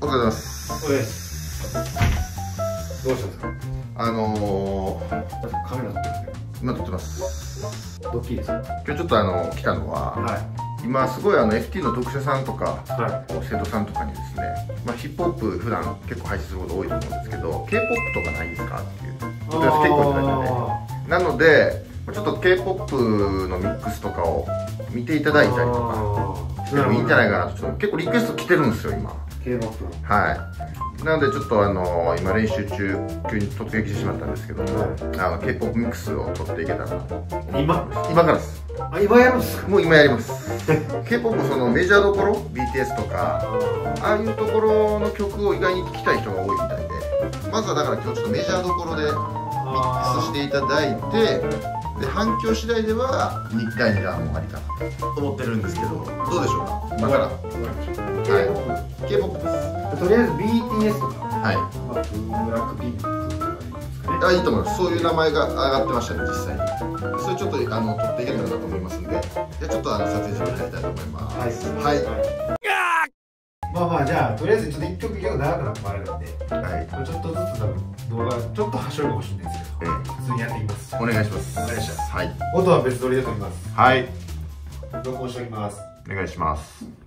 お疲れ様です。おいどうしたんですか？あのー、カメラ撮って今撮ってます。ドッキリですか今日ちょっとあの来たのは、は今すごいあの FT の読者さんとかい。は生徒さんとかにですね、まあ、ヒップホップ普段結構配信すること多いと思うんですけど k p o p とかないですか？っていう。お問い合わせ結構いただいてね。なのでちょっと k p o p のミックスとかを見ていただいたりとか。してもいいんじゃないかな。とちょっと結構リクエスト来てるんですよ今。K p o p はい。なのでちょっとあの今練習中急に突撃してしまったんですけども、あの k p o p ミックスを取っていけたらなと今？今からです。あ今やるんですか？もう今やります。K p o p そのメジャーどころ？BTS とかああいうところの曲を意外に聴きたい人が多いみたいで。まずはだから今日ちょっとメジャーどころでミックスしていただいてで反響次第では日体にラーもありかな。と思ってるんですけどどうでしょうか？今から。は k k p o p です。とりあえず BTS とかはい。まあブラックピンクとかでいいですかね。あいいと思います。そういう名前が上がってましたね実際に。それちょっとあの取っていけたらなと思いますんで。じゃあちょっとあの撮影所に入りたいと思います。はい。はい。まあまあじゃあとりあえずちょっと一曲結構長くなってもあれなんで。はい。ちょっとずつ多分動画ちょっと端折るかもしれないですけど。え普通にやっていきます。お願いします。わかりましたはい。音は別撮りで撮ります。はい。録音しておきます。お願いします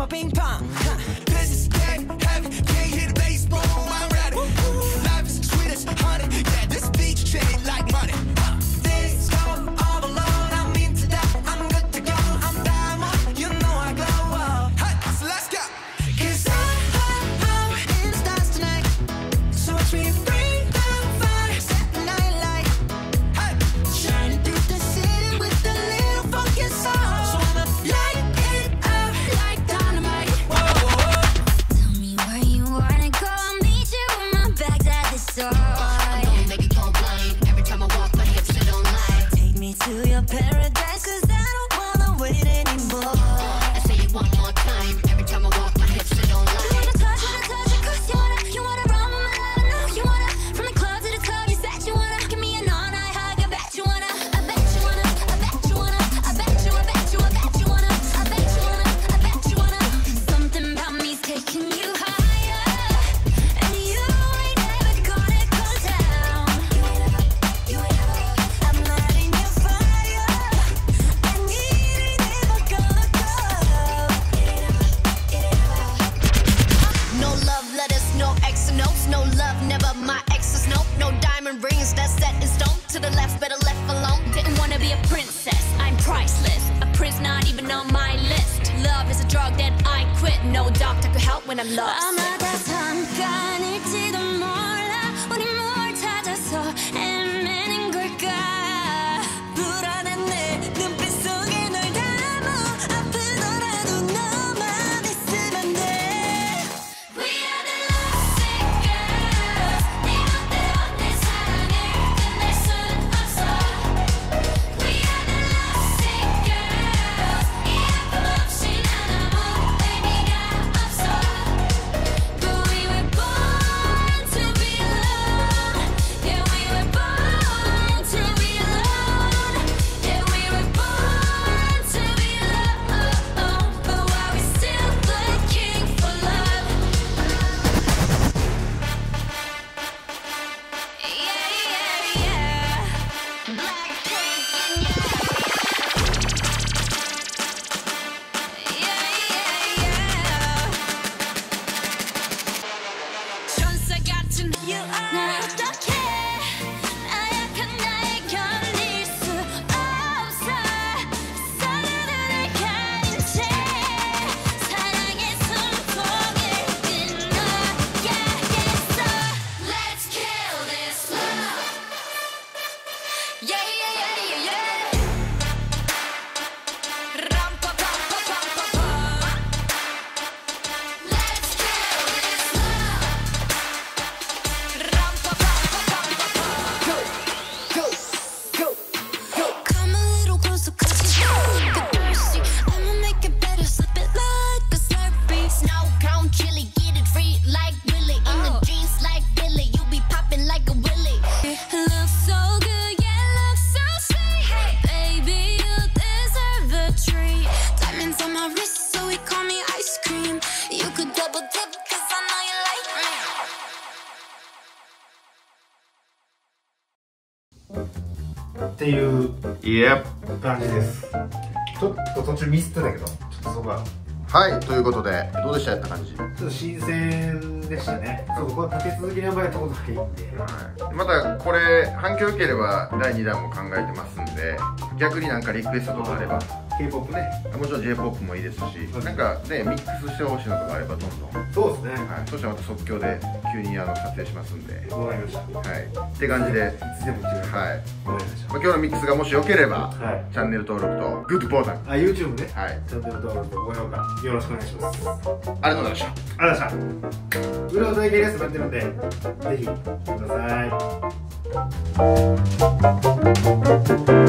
ma ping pong. Huh. the left, better left alone. Didn't wanna be a princess, I'm priceless. A prince not even on my list. Love is a drug that I quit. No doctor could help when I'm lost. I'm a Chili, get it free like Willy. In the jeans like Billy, you be popping like a Willy. Looks so good, yeah, looks so sweet Baby, you deserve a treat Diamonds on my wrist, so he call me ice cream You could double dip, cause I know you like me っていういえ感じですちょっと途中ミスってたけどちょっとそこははいということでどうでした？やった感じ。ちょっと新鮮でしたね。そうこれ立て続けに覚えたことないんで。はい、またこれ反響良ければ第2弾も考えてますんで逆になんかリクエストとかあれば。K-POP ね。もちろん j p o p もいいですしなんかねミックスしてほしいのとかあればどんどん、はい、そうですねそしたらまた即興で急にあの撮影しますんで。わかりました。はい。って感じで。はいいつでも違うはい、わかりましまあ、今日のミックスがもし良ければ、はい。チャンネル登録とグッドボタン。たあ YouTube ね。はい。チャンネル登録とご評価よろしくお願いします。あありがとうございました。りがとうございました。裏技系レースもやってるんでぜひください